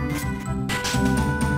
うん。